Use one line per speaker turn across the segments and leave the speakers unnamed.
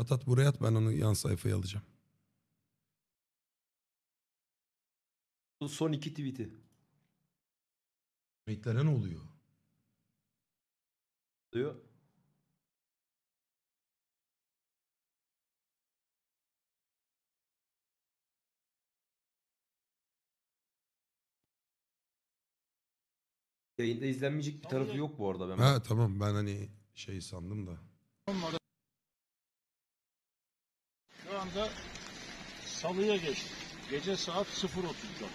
At at buraya at ben onu yan sayfaya alacağım.
Bu son iki tweet'i.
Meytlere ne oluyor?
Diyor. Yayında izlenmeyecek bir tarafı yok bu arada. Ben
Ha tamam ben hani şey sandım da.
Anda salıya geçtik. Gece saat 0.30'da.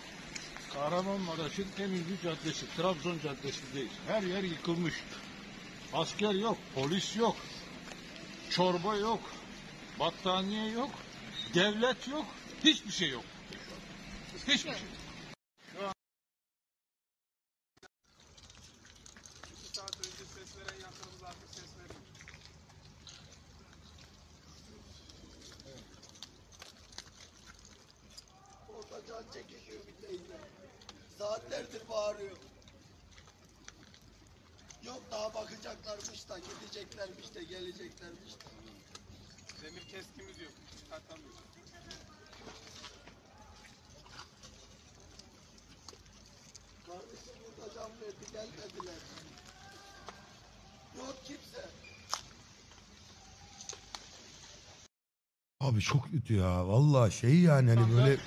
Kahramanmaraş'ın en ünlü caddesi, Trabzon Caddesi'ndeyiz. Her yer yıkılmış. Asker yok, polis yok, çorba yok, battaniye yok, devlet yok, hiçbir şey yok. Hiçbir şey yok.
Can çekişiyor bir teyze. Saatlerdir bağırıyor. Yok daha bakacaklarmış da gideceklermiş de geleceklermiş de.
Demir keskimiz yok. Çıkartamıyoruz.
Kardeşim burada can verdi gelmediler. Yok kimse.
Abi çok kötü ya. Vallahi şey yani hani böyle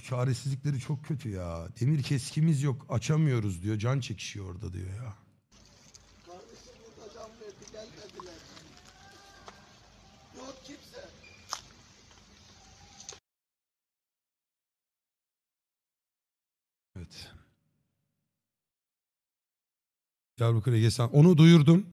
çaresizlikleri çok kötü ya. Demir keskimiz yok açamıyoruz diyor. Can çekişiyor orada diyor ya.
Kardeşim burada verdi gelmediler. Yok kimse.
Evet. Ege San- Onu duyurdum.